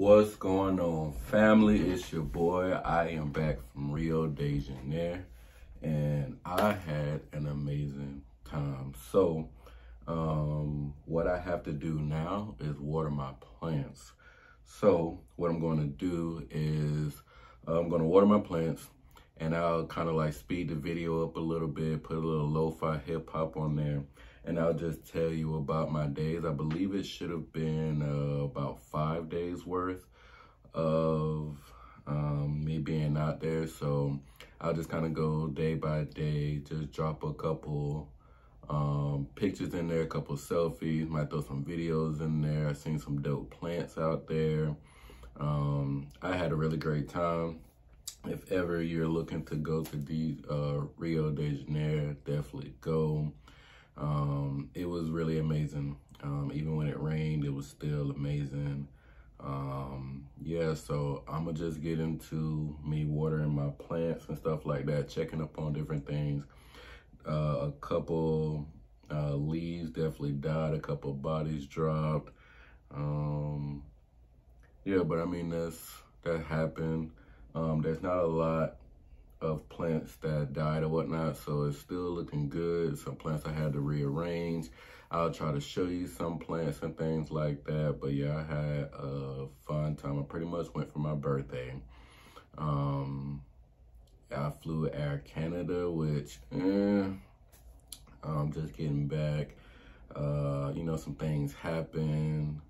What's going on, family? It's your boy. I am back from Rio de Janeiro, and I had an amazing time. So, um, what I have to do now is water my plants. So, what I'm going to do is uh, I'm going to water my plants, and I'll kind of like speed the video up a little bit, put a little lo-fi hip hop on there and I'll just tell you about my days. I believe it should have been uh, about five days worth of um, me being out there. So I'll just kind of go day by day, just drop a couple um, pictures in there, a couple selfies, might throw some videos in there. I've seen some dope plants out there. Um, I had a really great time. If ever you're looking to go to the uh, Rio de Janeiro, definitely go. Um, it was really amazing. Um, even when it rained, it was still amazing. Um, yeah, so I'm gonna just get into me watering my plants and stuff like that, checking up on different things. Uh, a couple uh, leaves definitely died, a couple bodies dropped. Um, yeah, but I mean, that's, that happened. Um, there's not a lot of plants that died or whatnot. So it's still looking good. Some plants I had to rearrange. I'll try to show you some plants and things like that. But yeah, I had a fun time. I pretty much went for my birthday. Um, I flew Air Canada, which, eh, I'm just getting back. Uh, you know, some things happen.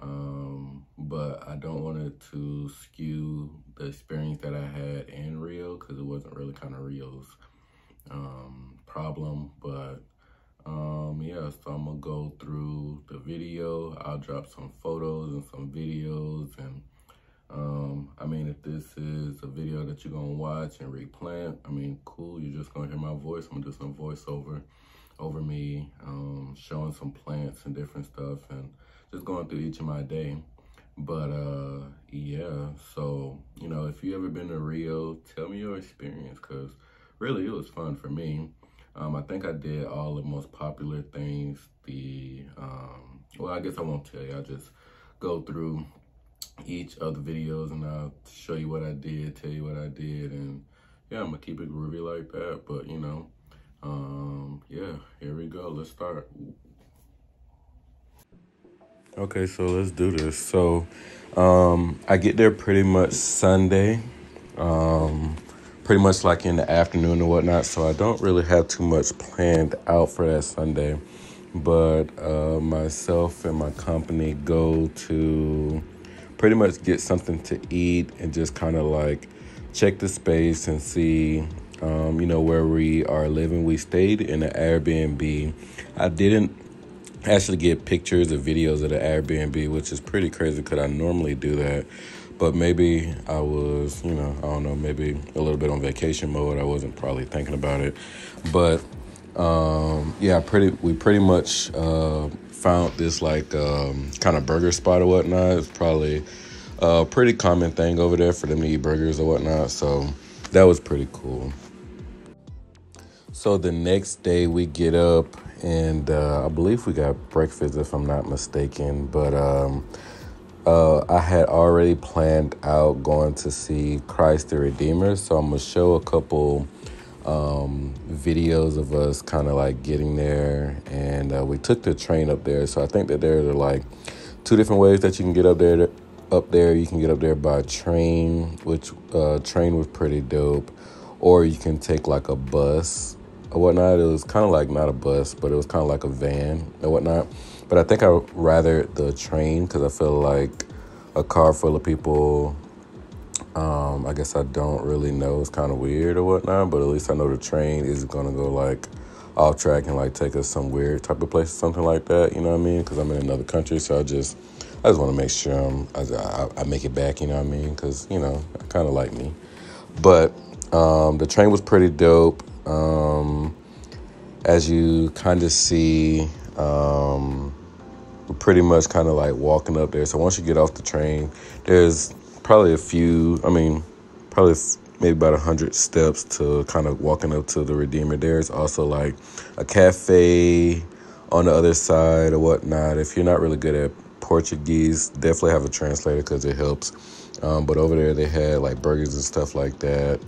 Um, but I don't want it to skew the experience that I had in Rio because it wasn't really kind of Rio's um, problem. But um, yeah, so I'm gonna go through the video. I'll drop some photos and some videos. And um, I mean, if this is a video that you're gonna watch and replant, I mean, cool. You're just gonna hear my voice. I'm gonna do some voiceover over me, um, showing some plants and different stuff. and just going through each of my day. But uh, yeah, so, you know, if you ever been to Rio, tell me your experience because really it was fun for me. Um, I think I did all the most popular things. The, um, well, I guess I won't tell you. I'll just go through each of the videos and I'll show you what I did, tell you what I did. And yeah, I'm gonna keep it groovy like that. But you know, um, yeah, here we go. Let's start. Okay, so let's do this. So, um, I get there pretty much Sunday, um, pretty much like in the afternoon and whatnot. So I don't really have too much planned out for that Sunday. But uh, myself and my company go to pretty much get something to eat and just kind of like check the space and see, um, you know, where we are living. We stayed in an Airbnb. I didn't actually get pictures or videos of the Airbnb, which is pretty crazy because I normally do that. But maybe I was, you know, I don't know, maybe a little bit on vacation mode. I wasn't probably thinking about it. But um, yeah, pretty we pretty much uh, found this like um, kind of burger spot or whatnot. It's probably a pretty common thing over there for them to eat burgers or whatnot. So that was pretty cool. So the next day we get up and uh, I believe we got breakfast if I'm not mistaken. But um, uh, I had already planned out going to see Christ the Redeemer, so I'm gonna show a couple um, videos of us kind of like getting there, and uh, we took the train up there. So I think that there are like two different ways that you can get up there. Up there, you can get up there by train, which uh, train was pretty dope, or you can take like a bus or whatnot. It was kind of like not a bus, but it was kind of like a van or whatnot. But I think I rather the train because I feel like a car full of people. Um, I guess I don't really know. It's kind of weird or whatnot, but at least I know the train is gonna go like off track and like take us some weird type of place, something like that. You know what I mean? Because I'm in another country, so I just I just want to make sure I'm, I, I make it back. You know what I mean? Because you know I kind of like me, but um, the train was pretty dope. Um, as you kind of see, um, pretty much kind of like walking up there. So once you get off the train, there's probably a few, I mean, probably maybe about a hundred steps to kind of walking up to the Redeemer. There's also like a cafe on the other side or whatnot. If you're not really good at Portuguese. Definitely have a translator because it helps. Um, but over there they had like burgers and stuff like that,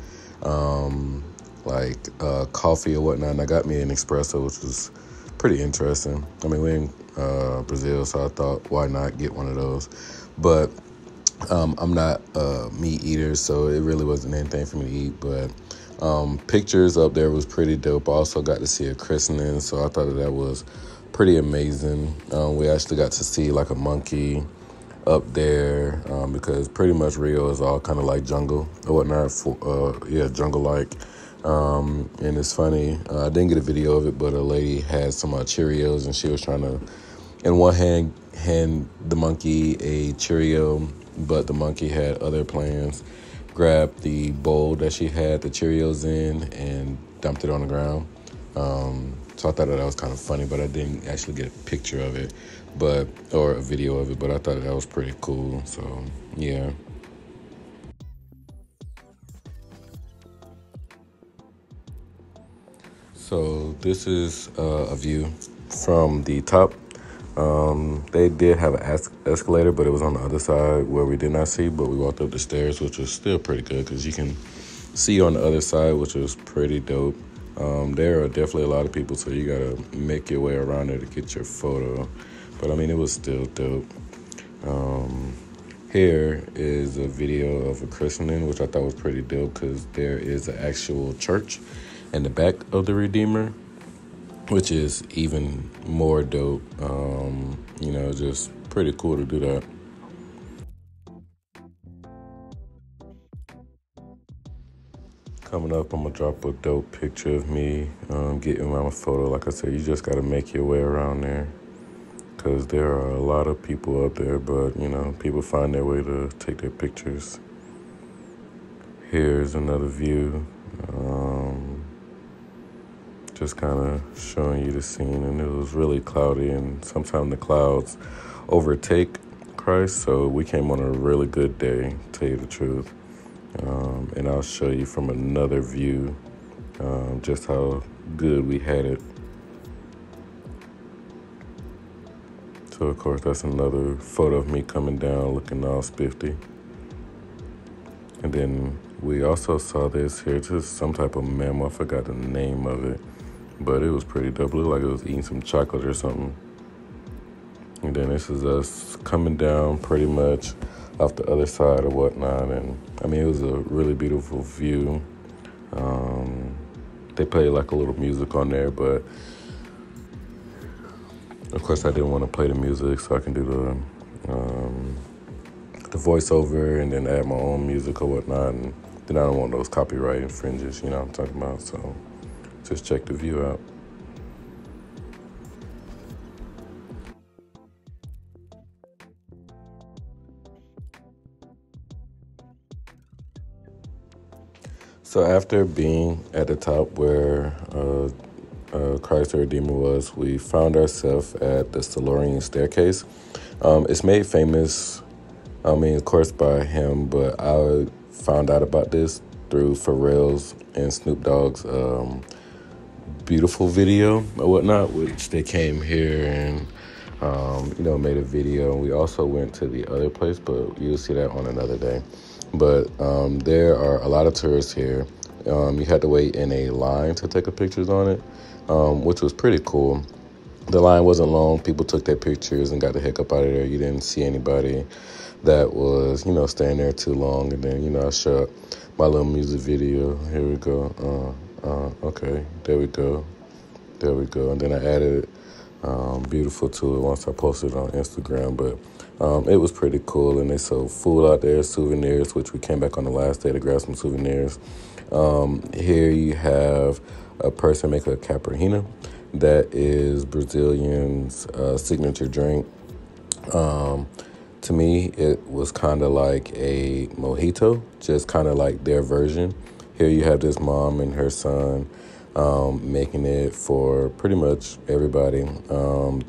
um, like uh, coffee or whatnot. And I got me an espresso, which was pretty interesting. I mean, we're in uh, Brazil, so I thought why not get one of those. But um, I'm not a meat eater, so it really wasn't anything for me to eat. But um, pictures up there was pretty dope. I also got to see a christening, so I thought that, that was pretty amazing. Um, we actually got to see like a monkey up there um, because pretty much Rio is all kind of like jungle or whatnot. For, uh, yeah, jungle like. Um, and it's funny, uh, I didn't get a video of it, but a lady had some uh, Cheerios and she was trying to, in one hand, hand the monkey a Cheerio, but the monkey had other plans grabbed the bowl that she had the Cheerios in and dumped it on the ground. Um, so I thought that, that was kind of funny, but I didn't actually get a picture of it, but or a video of it. But I thought that was pretty cool. So yeah. So this is uh, a view from the top um, they did have an es- escalator, but it was on the other side where we did not see. But we walked up the stairs, which was still pretty good because you can see on the other side, which was pretty dope. Um, there are definitely a lot of people, so you gotta make your way around there to get your photo. But I mean, it was still dope. Um, here is a video of a christening, which I thought was pretty dope because there is an actual church in the back of the Redeemer which is even more dope. Um, you know, just pretty cool to do that. Coming up, I'm gonna drop a dope picture of me um, getting my photo. Like I said, you just gotta make your way around there because there are a lot of people up there, but you know, people find their way to take their pictures. Here's another view. Um, just kind of showing you the scene, and it was really cloudy, and sometimes the clouds overtake Christ. So we came on a really good day, tell you the truth. Um, and I'll show you from another view um, just how good we had it. So of course that's another photo of me coming down looking all spiffy. And then we also saw this here, just some type of mammal. I forgot the name of it. But it was pretty dope. It looked like it was eating some chocolate or something. And then this is us coming down pretty much off the other side or whatnot. And I mean, it was a really beautiful view. Um, they played like a little music on there, but of course, I didn't want to play the music, so I can do the um, the voiceover and then add my own music or whatnot. And then I don't want those copyright infringes, you know what I'm talking about. So just check the view out. So after being at the top where uh, uh, Christ the Redeemer was, we found ourselves at the Selarón staircase. Um, it's made famous, I mean, of course, by him, but I found out about this through Pharrell's and Snoop Dogg's um, beautiful video or whatnot, which they came here and um, you know made a video. We also went to the other place, but you'll see that on another day. But um, there are a lot of tourists here. Um, you had to wait in a line to take a pictures on it, um, which was pretty cool. The line wasn't long. People took their pictures and got the heck up out of there. You didn't see anybody that was, you know, staying there too long. And then, you know, I shot my little music video. Here we go. Uh, uh, okay, there we go. There we go. And then I added um, beautiful to it once I posted it on Instagram. But um, it was pretty cool. And they sold food out there, souvenirs, which we came back on the last day to grab some souvenirs. Um, here you have a person making a caipirinha. That is Brazilian's uh, signature drink. Um, to me, it was kind of like a mojito, just kind of like their version. Here you have this mom and her son um, making it for pretty much everybody. Um,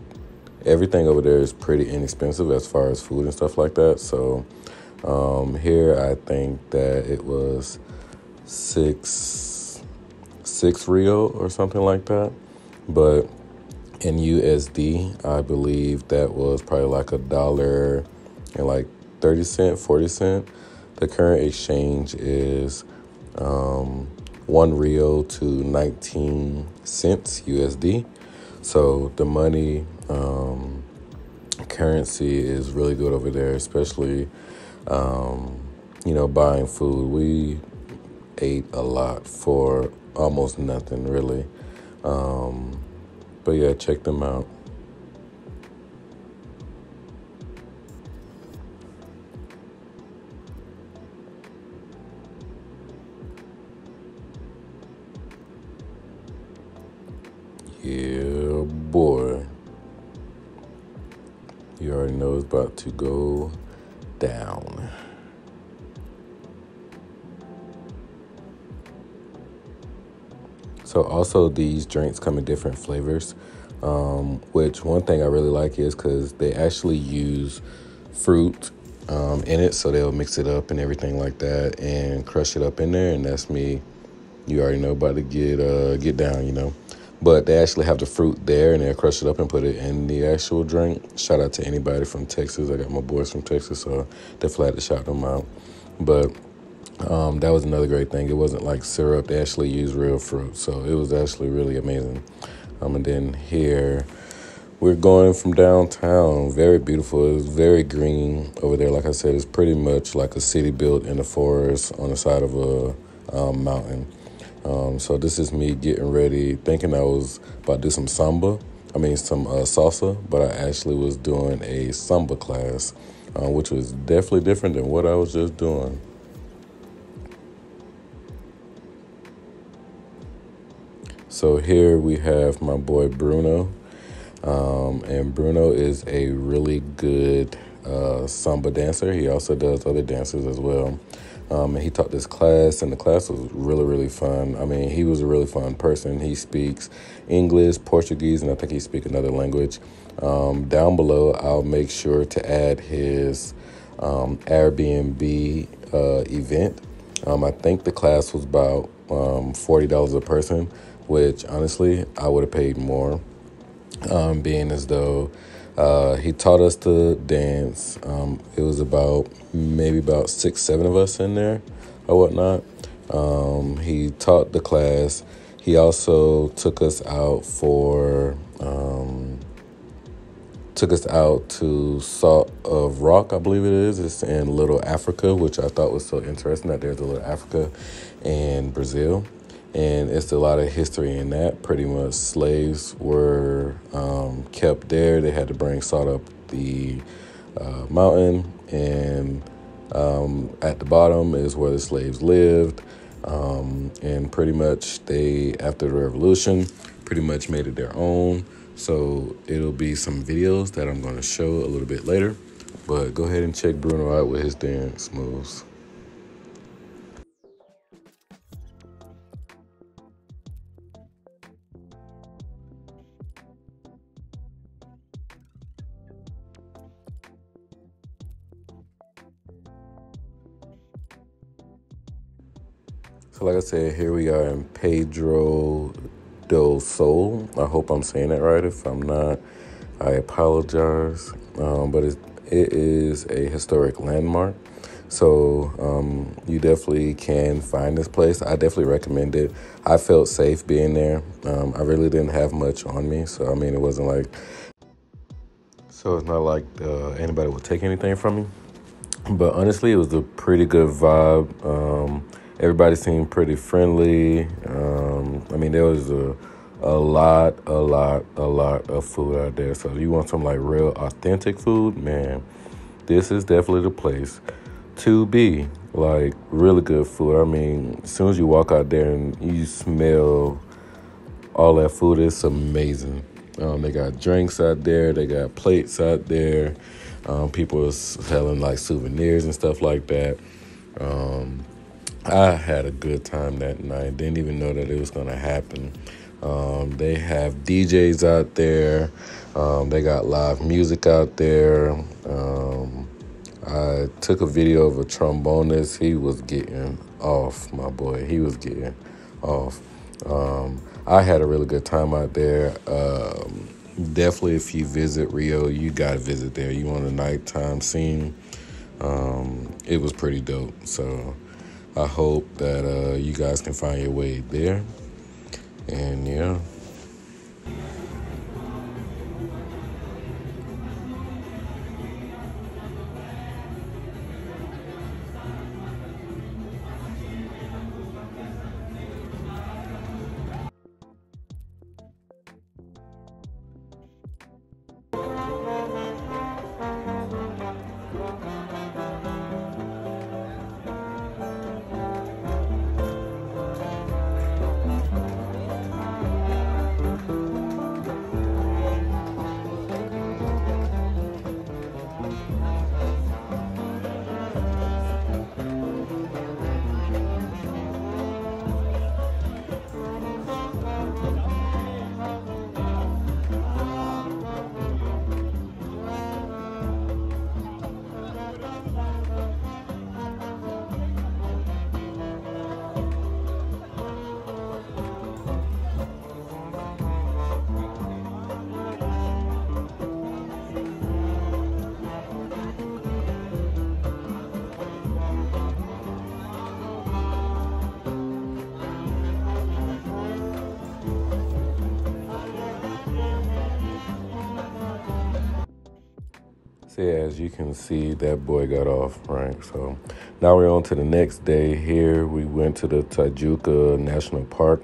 everything over there is pretty inexpensive as far as food and stuff like that. So um, here I think that it was six six Rio or something like that. But in USD, I believe that was probably like a dollar and like 30 cent, 40 cent. The current exchange is um, one real to 19 cents USD. So the money um, currency is really good over there, especially, um, you know, buying food. We ate a lot for almost nothing, really. Um, but yeah, check them out. To go down. So also these drinks come in different flavors, um, which one thing I really like is because they actually use fruit um, in it, so they'll mix it up and everything like that, and crush it up in there, and that's me. You already know about to get uh, get down, you know. But they actually have the fruit there, and they'll crush it up and put it in the actual drink. Shout out to anybody from Texas. I got my boys from Texas, so definitely had to shout them out. But um, that was another great thing. It wasn't like syrup; they actually used real fruit, so it was actually really amazing. Um, and then here we're going from downtown. Very beautiful. It's very green over there. Like I said, it's pretty much like a city built in the forest on the side of a um, mountain. Um, so this is me getting ready, thinking I was about to do some samba. I mean some uh, salsa, but I actually was doing a samba class, uh, which was definitely different than what I was just doing. So here we have my boy Bruno. Um, and Bruno is a really good uh, samba dancer. He also does other dances as well. Um, and he taught this class, and the class was really, really fun. I mean, he was a really fun person. He speaks English, Portuguese, and I think he speaks another language. Um, down below, I'll make sure to add his um, Airbnb uh, event. Um, I think the class was about um, $40 a person which honestly I would have paid more, um, being as though uh, he taught us to dance. Um, it was about maybe about six, seven of us in there or whatnot. Um, he taught the class. He also took us out for um, took us out to Salt of Rock, I believe it is. It's in Little Africa, which I thought was so interesting that there's a Little Africa in Brazil and it's a lot of history in that. Pretty much, slaves were um, kept there. They had to bring salt up the uh, mountain, and um, at the bottom is where the slaves lived. Um, and pretty much, they after the revolution, pretty much made it their own. So it'll be some videos that I'm going to show a little bit later. But go ahead and check Bruno out with his dance moves. So, like I said, here we are in Pedro del Sol. I hope I'm saying that right. If I'm not, I apologize. Um, but it, it is a historic landmark. So um, you definitely can find this place. I definitely recommend it. I felt safe being there. Um, I really didn't have much on me, so I mean, it wasn't like. So it's not like uh, anybody would take anything from me. But honestly, it was a pretty good vibe. Um, everybody seemed pretty friendly. Um, I mean, there was a a lot, a lot, a lot of food out there. So if you want some like real authentic food, man, this is definitely the place to be. Like really good food. I mean, as soon as you walk out there and you smell all that food, it's amazing. Um, they got drinks out there. They got plates out there. Um, people are selling like souvenirs and stuff like that. Um, I had a good time that night. Didn't even know that it was gonna happen. Um, they have DJs out there. Um, they got live music out there. Um, I took a video of a trombonist. He was getting off, my boy. He was getting off. Um, I had a really good time out there. Um, definitely, if you visit Rio, you gotta visit there. You want a nighttime scene. Um, it was pretty dope. So I hope that uh, you guys can find your way there. And yeah. Yeah, as you can see, that boy got off, right? So now we're on to the next day here. We went to the Tijuca National Park,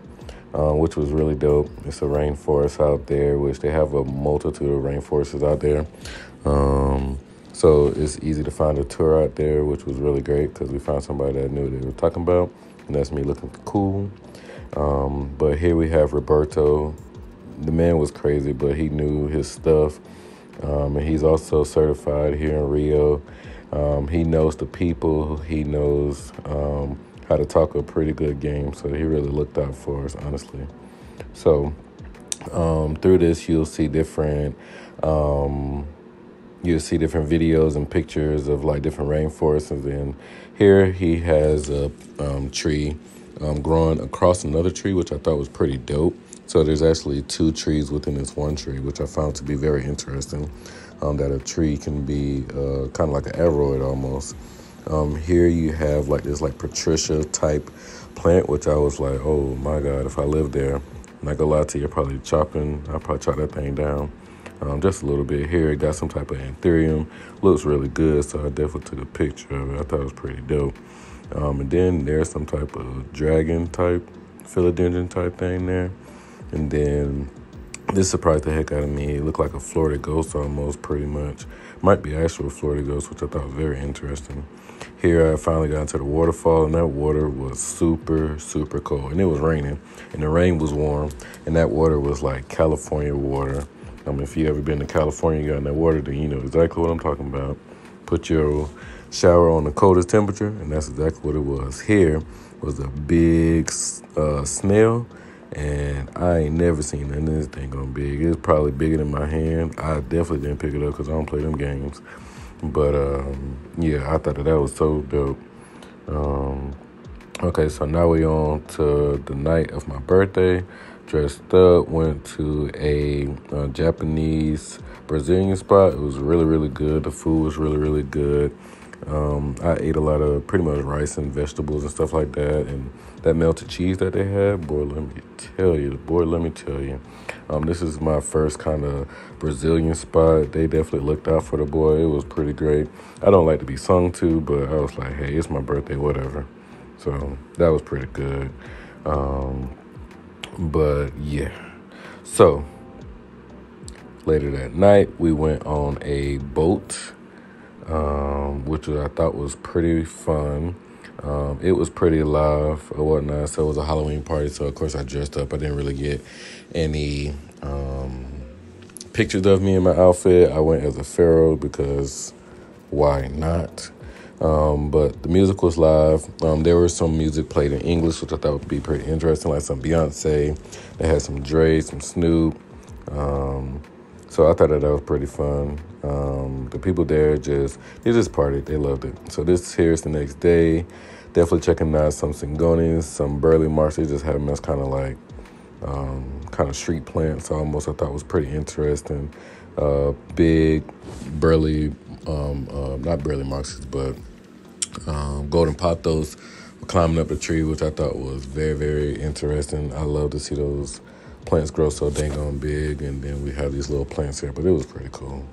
uh, which was really dope. It's a rainforest out there, which they have a multitude of rainforests out there. Um, so it's easy to find a tour out there, which was really great because we found somebody that knew they were talking about. And that's me looking cool. Um, but here we have Roberto. The man was crazy, but he knew his stuff. Um, and he's also certified here in Rio. Um, he knows the people. He knows um, how to talk a pretty good game. So he really looked out for us, honestly. So um, through this, you'll see different. Um, you'll see different videos and pictures of like different rainforests. And then here he has a um, tree growing across another tree, which I thought was pretty dope. So there's actually two trees within this one tree, which I found to be very interesting. Um, that a tree can be uh, kind of like an aroid almost. Um, here you have like this like Patricia type plant, which I was like, oh my god, if I lived there, not gonna lie to you, probably chopping, I'll probably chop that thing down. Um, just a little bit here. It got some type of anthurium. Looks really good, so I definitely took a picture of it. I thought it was pretty dope. Um, and then there's some type of dragon type, philodendron type thing there. And then this surprised the heck out of me. It looked like a Florida ghost almost, pretty much. Might be actual Florida ghost, which I thought was very interesting. Here I finally got into the waterfall, and that water was super, super cold. And it was raining, and the rain was warm, and that water was like California water. I mean, if you ever been to California, you got in that water, then you know exactly what I'm talking about. Put your shower on the coldest temperature, and that's exactly what it was. Here was a big uh, snail and I ain't never seen of this thing on big. It's probably bigger than my hand. I definitely didn't pick it up because I don't play them games. But um, yeah, I thought that, that was so dope. Um, okay, so now we on to the night of my birthday. Dressed up, went to a, a Japanese Brazilian spot. It was really, really good. The food was really, really good. Um, I ate a lot of pretty much rice and vegetables and stuff like that, and that melted cheese that they had. Boy, let me tell you, boy, let me tell you. Um, this is my first kind of Brazilian spot. They definitely looked out for the boy. It was pretty great. I don't like to be sung to, but I was like, hey, it's my birthday, whatever. So that was pretty good. Um, but yeah, so later that night we went on a boat um, which I thought was pretty fun. Um, it was pretty live or whatnot. So it was a Halloween party. So of course I dressed up. I didn't really get any um, pictures of me in my outfit. I went as a pharaoh because why not? Um, but the music was live. Um, there was some music played in English, which I thought would be pretty interesting, like some Beyonce. They had some Dre, some Snoop. Um, so I thought that that was pretty fun. Um, the people there just they just partied. They loved it. So this here's the next day. Definitely checking out some Cingonians, some Burle Marx. They just had them as kind of like um, kind of street plants almost. I thought was pretty interesting. Uh, big, Burley, um, uh, not Burley monsters, but um, golden pothos climbing up the tree, which I thought was very, very interesting. I love to see those plants grow so dang on big, and then we have these little plants here, but it was pretty cool.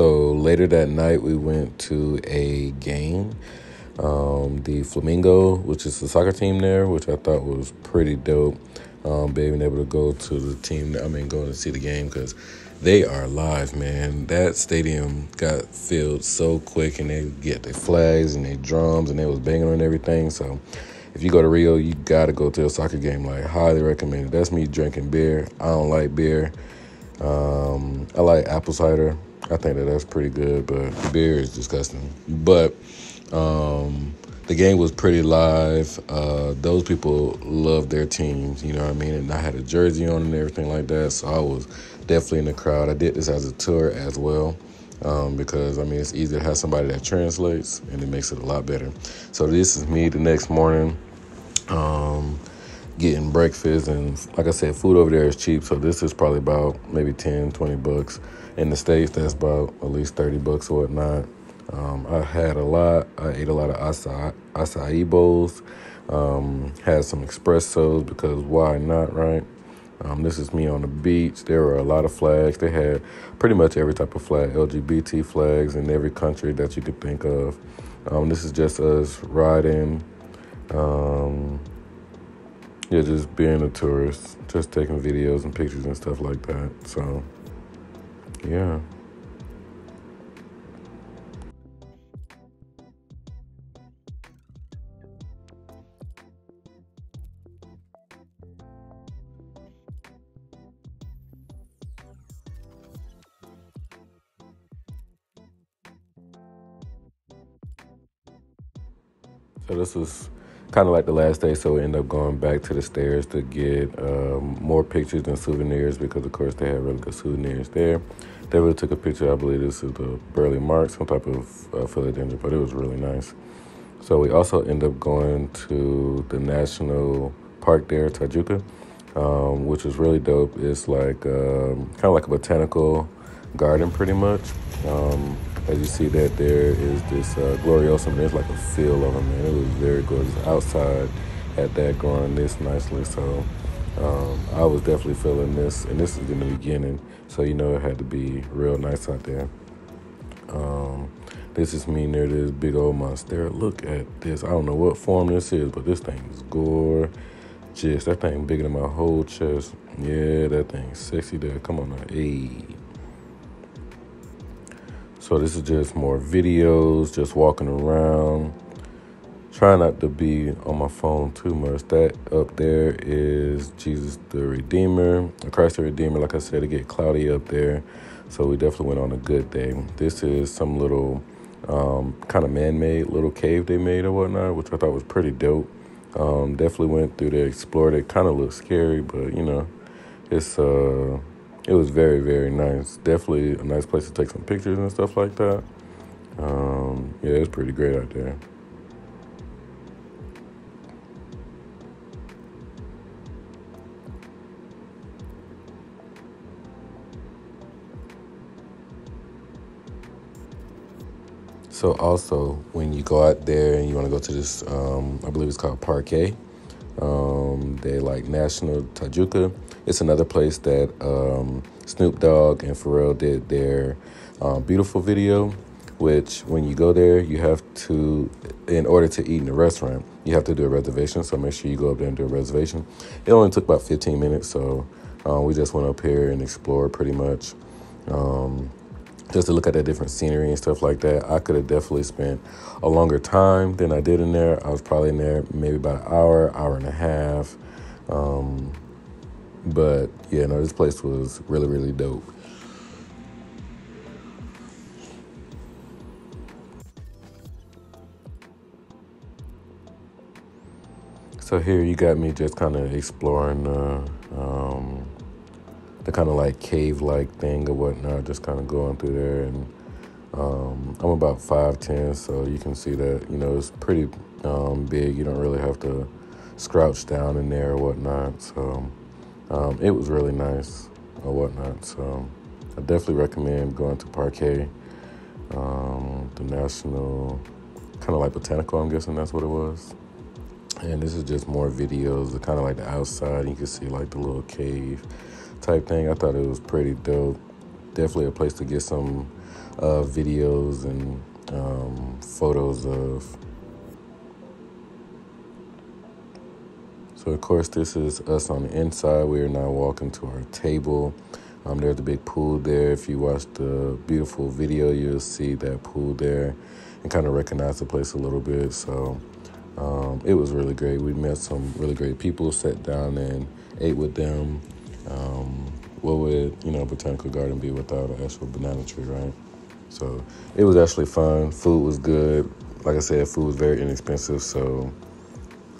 So later that night, we went to a game. Um, the Flamengo, which is the soccer team there, which I thought was pretty dope. Um, being able to go to the team, I mean, going to see the game because they are live, man. That stadium got filled so quick, and they get their flags and their drums, and they was banging on everything. So, if you go to Rio, you gotta go to a soccer game. Like, highly recommended. That's me drinking beer. I don't like beer. Um, I like apple cider. I think that that's pretty good, but the beer is disgusting. But um, the game was pretty live. Uh, those people love their teams, you know what I mean? And I had a jersey on and everything like that, so I was definitely in the crowd. I did this as a tour as well. Um, because I mean it's easy to have somebody that translates and it makes it a lot better. So this is me the next morning, um, getting breakfast and like I said, food over there is cheap. So this is probably about maybe 10, 20 bucks. In the States, that's about at least 30 bucks or whatnot. Um, I had a lot. I ate a lot of acai, acai bowls. Um, had some espressos because why not, right? Um, this is me on the beach. There were a lot of flags. They had pretty much every type of flag, LGBT flags in every country that you could think of. Um, this is just us riding. Um, yeah, just being a tourist, just taking videos and pictures and stuff like that. So, yeah. So this was kind of like the last day, so we ended up going back to the stairs to get um, more pictures and souvenirs because, of course, they had really good souvenirs there. They really took a picture. I believe this is the Burle Marx, some type of uh, philodendron, but it was really nice. So we also end up going to the national park there, Tijuca, um, which is really dope. It's like um, kind of like a botanical garden, pretty much. Um, as you see that there is this uh, gloriosa, and there's like a feel of them, man. It was very gorgeous. Outside at that growing this nicely, so um, I was definitely feeling this, and this is in the beginning, so you know it had to be real nice out there. Um, this is me near this big old monster. Look at this. I don't know what form this is, but this thing is gorgeous. That thing bigger than my whole chest. Yeah, that thing's sexy there. Come on now. Hey. So this is just more videos, just walking around. Try not to be on my phone too much. That up there is Jesus the Redeemer, Christ the Redeemer. Like I said, it get cloudy up there. So we definitely went on a good day. This is some little um, kind of man-made little cave they made or whatnot, which I thought was pretty dope. Um, definitely went through there, explored it. Kind of looked scary, but you know, it's uh, it was very, very nice. Definitely a nice place to take some pictures and stuff like that. Um, yeah, it's pretty great out there. So also, when you go out there and you want to go to this, um, I believe it's called Parque. Um, they like National Tijuca. It's another place that um, Snoop Dogg and Pharrell did their um, beautiful video. Which, when you go there, you have to, in order to eat in the restaurant, you have to do a reservation. So make sure you go up there and do a reservation. It only took about 15 minutes, so um, we just went up here and explored pretty much. Um, just to look at the different scenery and stuff like that. I could have definitely spent a longer time than I did in there. I was probably in there maybe about an hour, hour and a half. Um, but yeah, no, this place was really, really dope. So here you got me just kind of exploring uh, um, the kind of like cave like thing or whatnot, just kind of going through there and Um, I'm about 5'10", so you can see that, you know, it's pretty um, big. You don't really have to scrouch down in there or whatnot. So um, it was really nice or whatnot. So I definitely recommend going to Parque, um, the National, kind of like Botanical, I'm guessing that's what it was. And this is just more videos, kind of like the outside. You can see like the little cave type thing. I thought it was pretty dope. Definitely a place to get some uh, videos and um, photos of. So of course this is us on the inside. We are now walking to our table. Um, there's a big pool there. If you watch the beautiful video, you'll see that pool there and kind of recognize the place a little bit. So um, it was really great. We met some really great people, sat down and ate with them. Um, what would, you know, Botanical Garden be without an actual banana tree, right? So it was actually fun. Food was good. Like I said, food was very inexpensive. So,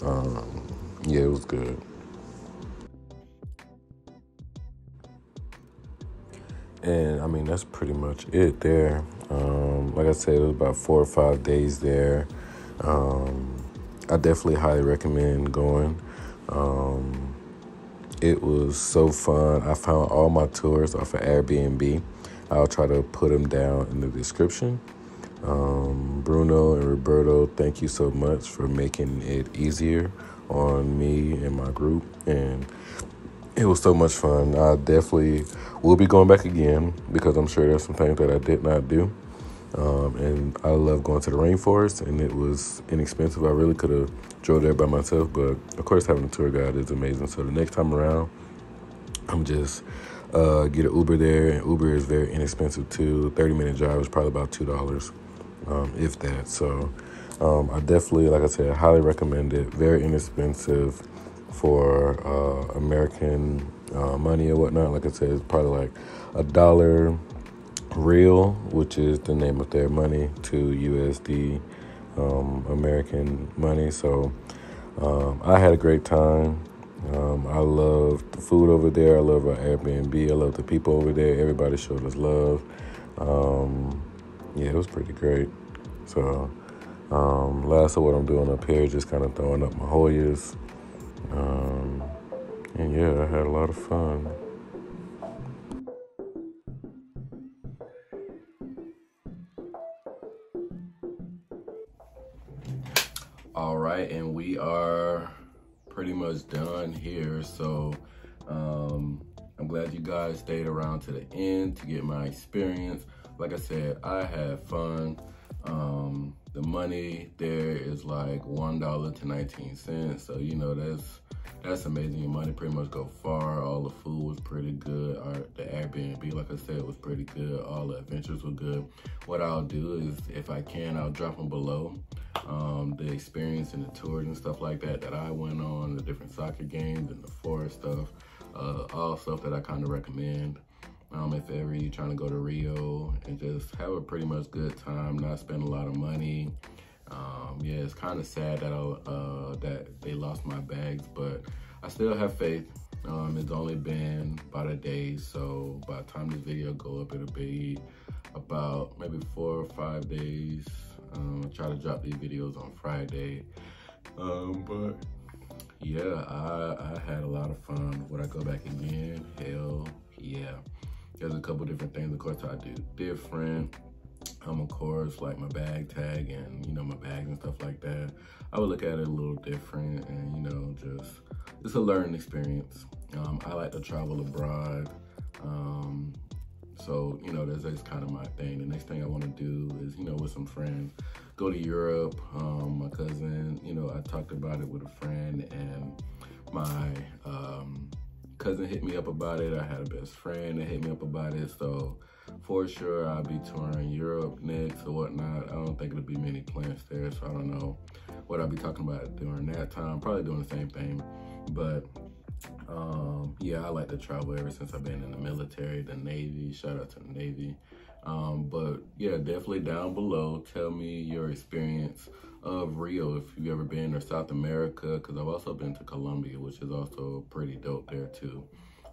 um, yeah, it was good. And I mean, that's pretty much it there. Um, like I said, it was about four or five days there. Um, I definitely highly recommend going. Um, it was so fun. I found all my tours off of Airbnb. I'll try to put them down in the description. Um, Bruno and Roberto, thank you so much for making it easier on me and my group. And it was so much fun. I definitely will be going back again because I'm sure there's some things that I did not do. Um, and I love going to the rainforest, and it was inexpensive. I really could have drove there by myself, but of course, having a tour guide is amazing. So the next time around, I'm just uh, get an Uber there, and Uber is very inexpensive too. 30 minute drive is probably about two dollars, um, if that. So um, I definitely, like I said, highly recommend it. Very inexpensive for uh, American uh, money or whatnot. Like I said, it's probably like a dollar real, which is the name of their money, to USD um, American money. So um, I had a great time. Um, I love the food over there. I love our Airbnb. I love the people over there. Everybody showed us love. Um, yeah, it was pretty great. So, um, last of what I'm doing up here, just kind of throwing up my Hoyas. Um, and yeah, I had a lot of fun. All right, and we are pretty much done here. So um, I'm glad you guys stayed around to the end to get my experience. Like I said, I had fun. Um, the money there is like $1 to 19 cents. So, you know, that's that's amazing. Your money pretty much go far. All the food was pretty good. Our, the Airbnb, like I said, was pretty good. All the adventures were good. What I'll do is, if I can, I'll drop them below. Um, the experience and the tours and stuff like that that I went on, the different soccer games and the forest stuff, uh, all stuff that I kind of recommend. Um, if ever you're trying to go to Rio and just have a pretty much good time, not spend a lot of money, um, yeah, it's kind of sad that I, uh, that they lost my bags, but I still have faith. Um, it's only been about a day, so by the time this video go up, it'll be about maybe four or five days. Um, I try to drop these videos on Friday, um, but yeah, I, I had a lot of fun. Would I go back again? Hell yeah. There's a couple different things, of course, I do different um, of course, like my bag tag and, you know, my bags and stuff like that. I would look at it a little different and, you know, just, it's a learning experience. Um, I like to travel abroad. Um, so, you know, that's, that's kind of my thing. The next thing I want to do is, you know, with some friends, go to Europe. Um, my cousin, you know, I talked about it with a friend and my um, cousin hit me up about it. I had a best friend that hit me up about it. So for sure, I'll be touring Europe next or whatnot. I don't think it'll be many plants there, so I don't know what I'll be talking about during that time. Probably doing the same thing, but um, yeah, I like to travel ever since I've been in the military, the Navy. Shout out to the Navy. Um, but yeah, definitely down below, tell me your experience of Rio if you've ever been or South America, because I've also been to Colombia, which is also pretty dope there too.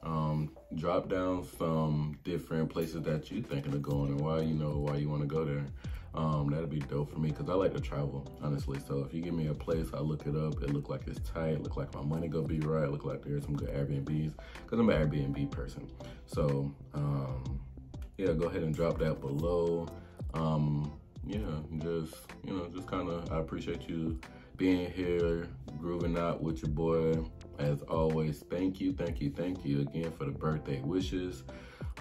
Um, drop down some different places that you thinking of going and why you know why you want to go there. Um, that'd be dope for me because I like to travel, honestly. So if you give me a place, I look it up. It look like it's tight. Look like my money gonna be right. Look like there's some good Airbnbs because I'm an Airbnb person. So um, yeah, go ahead and drop that below. Um, yeah, just you know, just kind of I appreciate you being here, grooving out with your boy. As always, thank you, thank you, thank you again for the birthday wishes.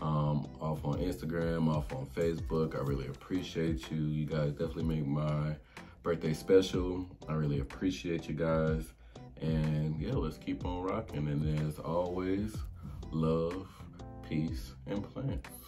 Um, off on Instagram, off on Facebook. I really appreciate you. You guys definitely make my birthday special. I really appreciate you guys. And yeah, let's keep on rocking. And as always, love, peace, and plants.